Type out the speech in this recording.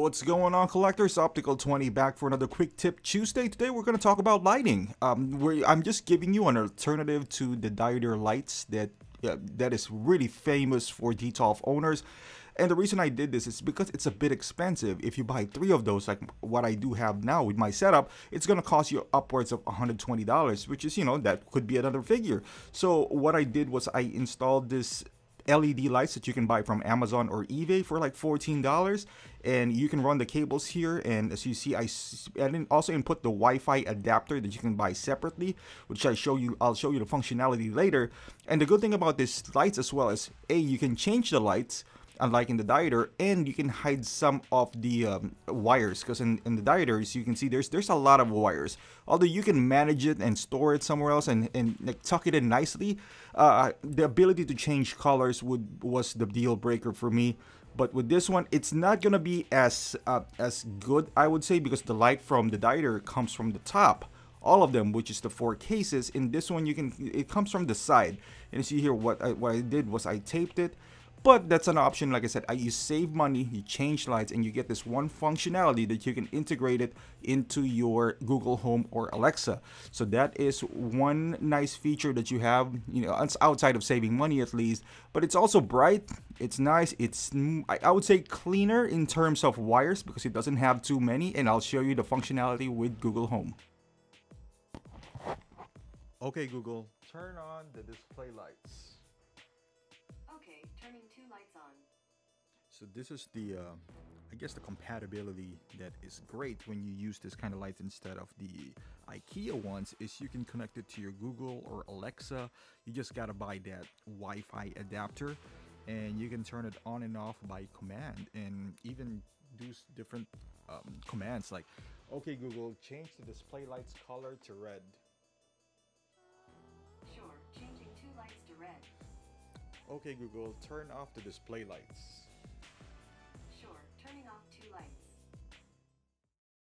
What's going on, collectors? Optical 20 back for another quick tip Tuesday. Today we're going to talk about lighting. Um, I'm just giving you an alternative to the dioder lights that that is really famous for Detolf owners. And the reason I did this is because it's a bit expensive. If you buy three of those, like what I do have now with my setup, it's gonna cost you upwards of $120, which is, you know, that could be another figure. So what I did was I installed this LED lights that you can buy from Amazon or eBay for like $14 and you can run the cables here and as you see I and also input the Wi-Fi adapter that you can buy separately which I show you I'll show you the functionality later. And the good thing about this lights as well is a you can change the lights unlike in the dioder and you can hide some of the um, wires because in, in the dioders you can see there's there's a lot of wires. Although you can manage it and store it somewhere else and, and like, tuck it in nicely uh, the ability to change colors would was the deal breaker for me. But with this one it's not gonna be as uh, as good I would say because the light from the dioder comes from the top all of them which is the four cases. In this one you can it comes from the side. And you see here what I, what I did was I taped it but that's an option like i said you save money you change lights and you get this one functionality that you can integrate it into your google home or alexa. So that is one nice feature that you have you know outside of saving money at least but it's also bright it's nice it's i would say cleaner in terms of wires because it doesn't have too many and i'll show you the functionality with google home. Okay google turn on the display lights turning two lights on. So this is the, uh, I guess the compatibility that is great when you use this kind of light instead of the IKEA ones is you can connect it to your Google or Alexa. You just gotta buy that Wi-Fi adapter and you can turn it on and off by command and even do different um, commands like, okay Google, change the display lights color to red. Sure, changing two lights to red. Okay Google, turn off the display lights.